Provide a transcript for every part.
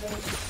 Thank you.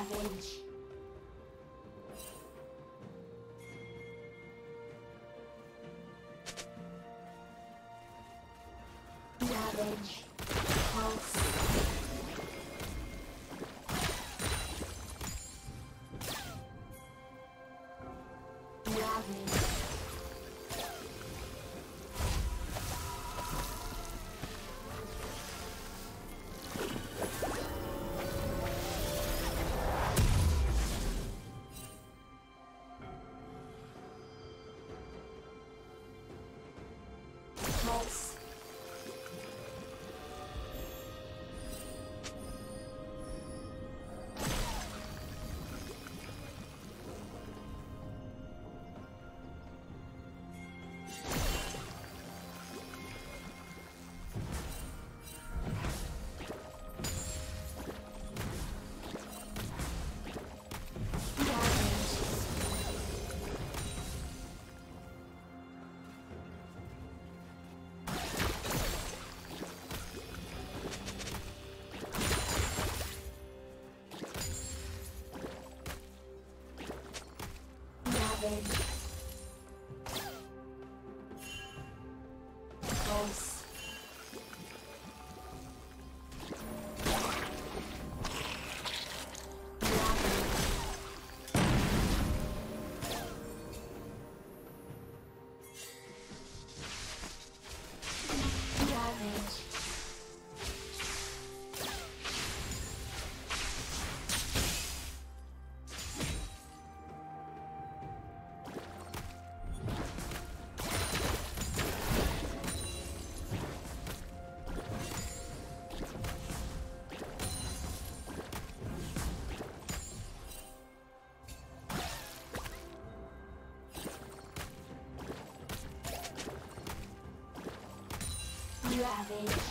árvores. Árvores. Ravage. Ravage.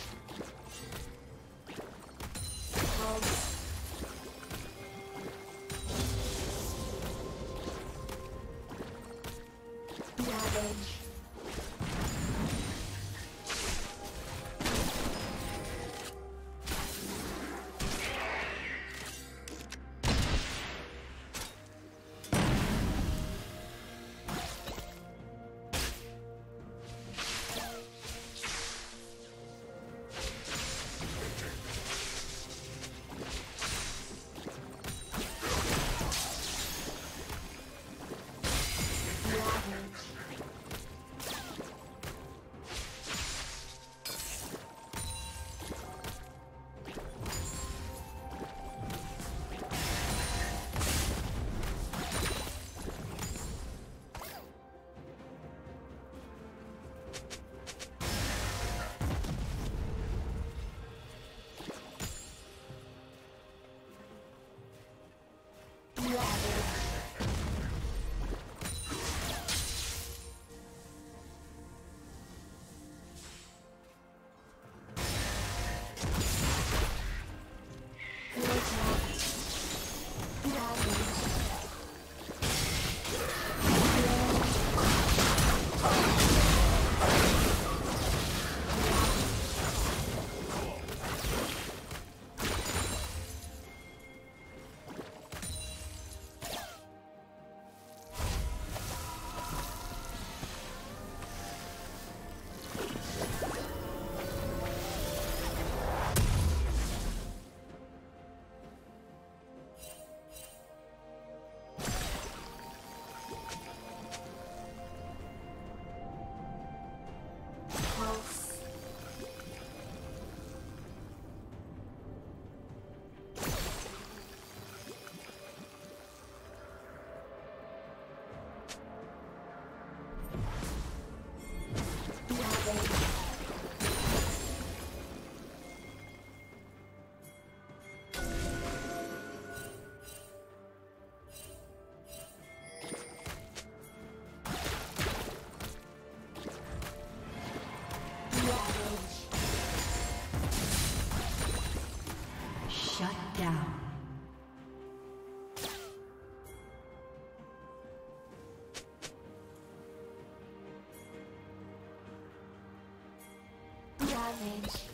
Ravage.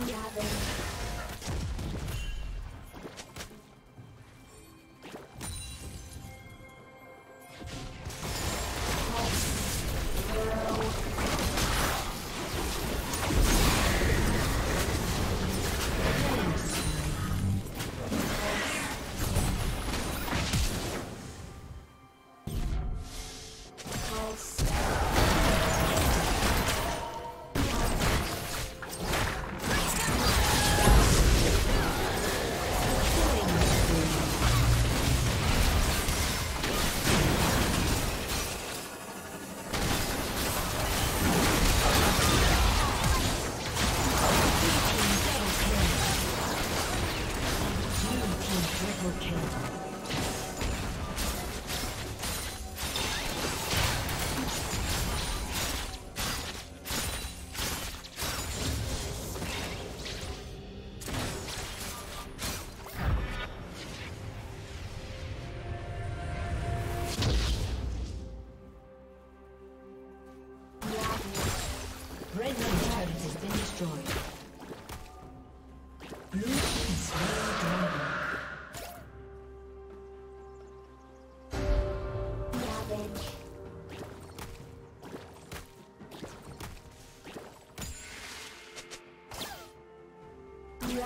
Ravage.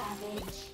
Rampage.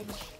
Savage.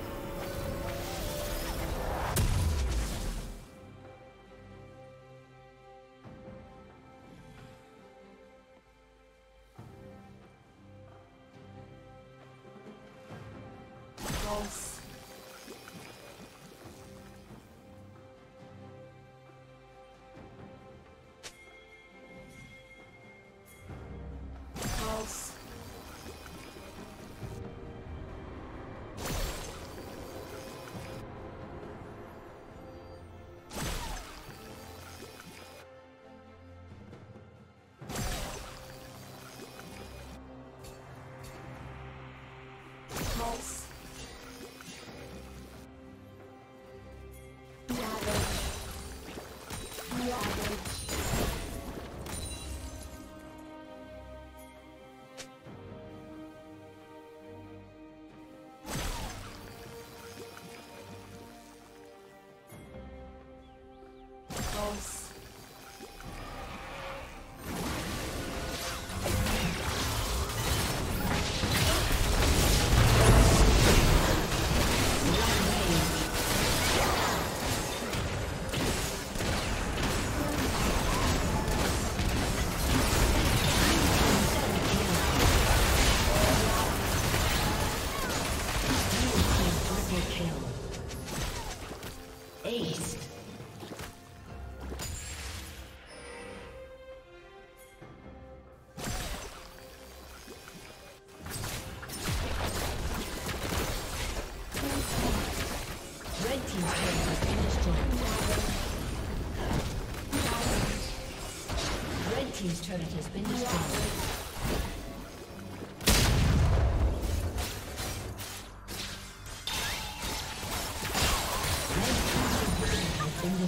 ourselves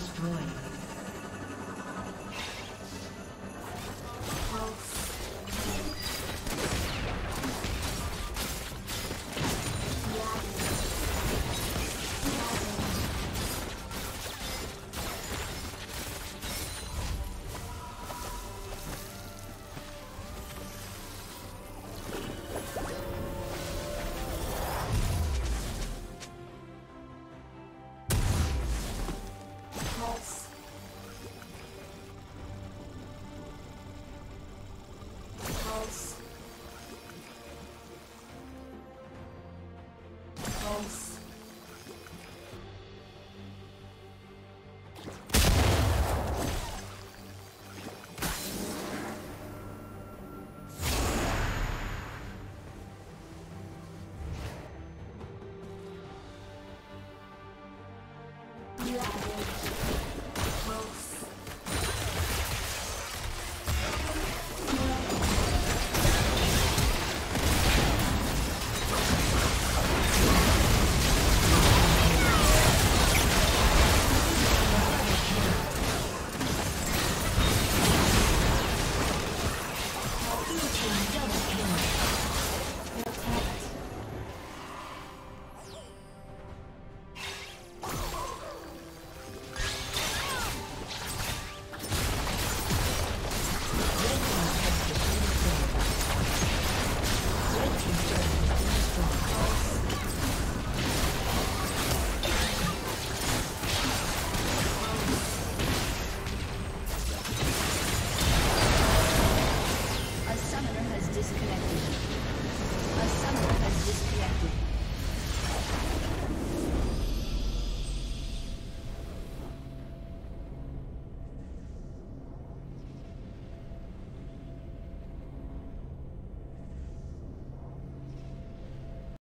destroyed. Ravage.